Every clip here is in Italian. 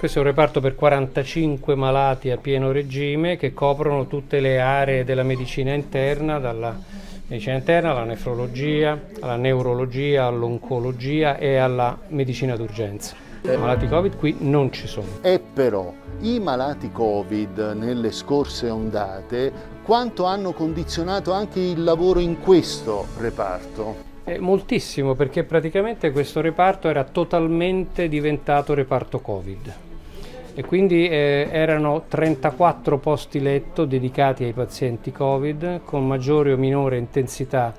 Questo è un reparto per 45 malati a pieno regime che coprono tutte le aree della medicina interna, dalla medicina interna alla nefrologia, alla neurologia, all'oncologia e alla medicina d'urgenza. I malati Covid qui non ci sono. E però i malati Covid nelle scorse ondate quanto hanno condizionato anche il lavoro in questo reparto? Eh, moltissimo perché praticamente questo reparto era totalmente diventato reparto Covid e quindi eh, erano 34 posti letto dedicati ai pazienti Covid con maggiore o minore intensità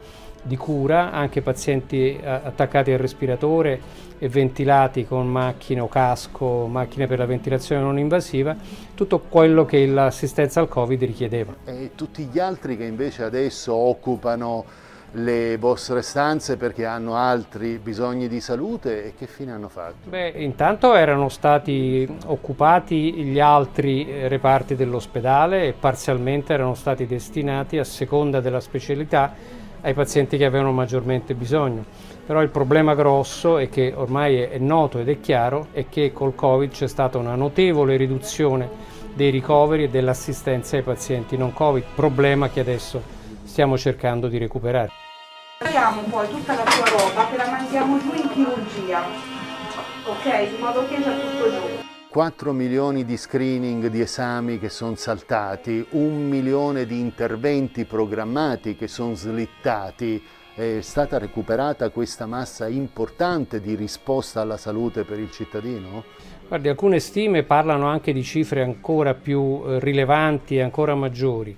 di cura, anche pazienti eh, attaccati al respiratore e ventilati con macchine o casco, macchine per la ventilazione non invasiva, tutto quello che l'assistenza al Covid richiedeva. E tutti gli altri che invece adesso occupano le vostre stanze perché hanno altri bisogni di salute e che fine hanno fatto? Beh, intanto erano stati occupati gli altri eh, reparti dell'ospedale e parzialmente erano stati destinati a seconda della specialità ai pazienti che avevano maggiormente bisogno. Però il problema grosso è che ormai è noto ed è chiaro è che col Covid c'è stata una notevole riduzione dei ricoveri e dell'assistenza ai pazienti non Covid, problema che adesso stiamo cercando di recuperare. Prendiamo poi tutta la tua roba, te la mandiamo giù in chirurgia, ok? In modo che sia tutto giù. 4 milioni di screening di esami che sono saltati, un milione di interventi programmati che sono slittati, è stata recuperata questa massa importante di risposta alla salute per il cittadino? Guardi, alcune stime parlano anche di cifre ancora più eh, rilevanti e ancora maggiori.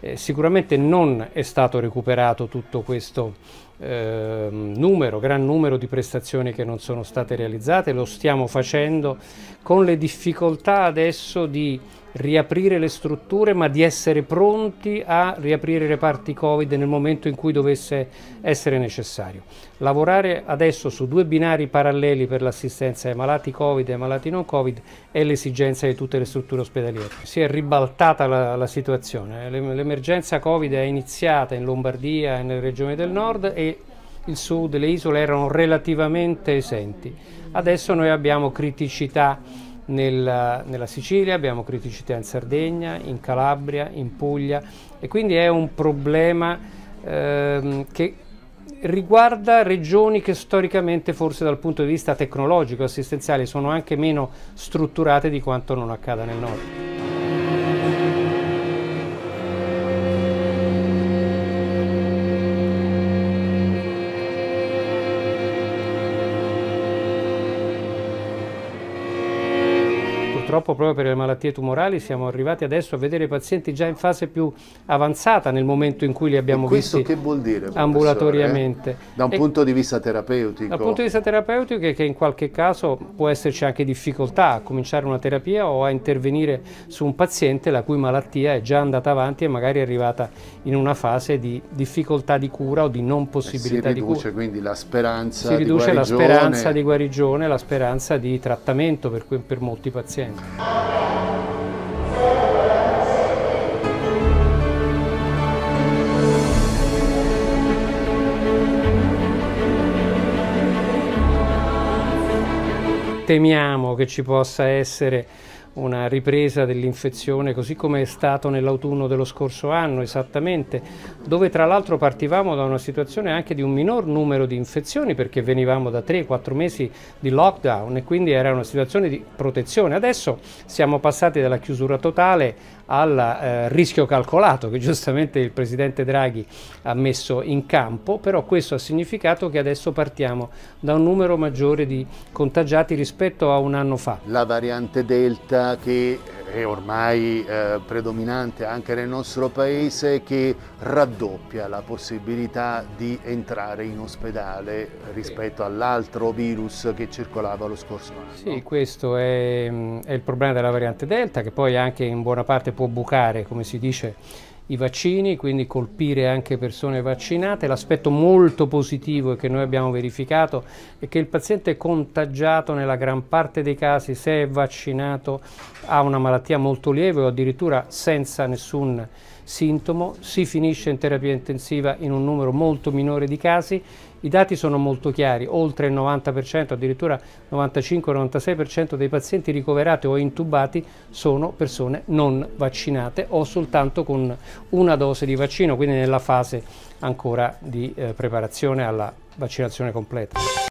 Eh, sicuramente non è stato recuperato tutto questo eh, numero, gran numero di prestazioni che non sono state realizzate, lo stiamo facendo con le difficoltà adesso di riaprire le strutture ma di essere pronti a riaprire i reparti Covid nel momento in cui dovesse essere necessario. Lavorare adesso su due binari paralleli per l'assistenza ai malati Covid e ai malati non Covid è l'esigenza di tutte le strutture ospedaliere. Si è ribaltata la, la situazione, l'emergenza Covid è iniziata in Lombardia e nelle regioni del nord e il sud, le isole erano relativamente esenti. Adesso noi abbiamo criticità nella, nella, Sicilia, abbiamo criticità in Sardegna, in Calabria, in Puglia e quindi è un problema ehm, che riguarda regioni che storicamente forse dal punto di vista tecnologico e assistenziale sono anche meno strutturate di quanto non accada nel nord. Purtroppo proprio per le malattie tumorali siamo arrivati adesso a vedere i pazienti già in fase più avanzata nel momento in cui li abbiamo questo visti che vuol dire, ambulatoriamente. Da un e punto di vista terapeutico? Dal punto di vista terapeutico è che in qualche caso può esserci anche difficoltà a cominciare una terapia o a intervenire su un paziente la cui malattia è già andata avanti e magari è arrivata in una fase di difficoltà di cura o di non possibilità di cura. Si riduce quindi la speranza si riduce la speranza di guarigione, la speranza di trattamento per, per molti pazienti. Temiamo che ci possa essere una ripresa dell'infezione così come è stato nell'autunno dello scorso anno esattamente, dove tra l'altro partivamo da una situazione anche di un minor numero di infezioni perché venivamo da 3-4 mesi di lockdown e quindi era una situazione di protezione. Adesso siamo passati dalla chiusura totale al eh, rischio calcolato che giustamente il Presidente Draghi ha messo in campo, però questo ha significato che adesso partiamo da un numero maggiore di contagiati rispetto a un anno fa. La variante Delta che è ormai eh, predominante anche nel nostro paese che raddoppia la possibilità di entrare in ospedale rispetto all'altro virus che circolava lo scorso anno. Sì, questo è, è il problema della variante Delta che poi anche in buona parte può bucare, come si dice, i vaccini, quindi colpire anche persone vaccinate. L'aspetto molto positivo che noi abbiamo verificato è che il paziente contagiato nella gran parte dei casi, se è vaccinato, ha una malattia molto lieve o addirittura senza nessun sintomo, si finisce in terapia intensiva in un numero molto minore di casi I dati sono molto chiari, oltre il 90%, addirittura 95-96% dei pazienti ricoverati o intubati sono persone non vaccinate o soltanto con una dose di vaccino, quindi nella fase ancora di eh, preparazione alla vaccinazione completa.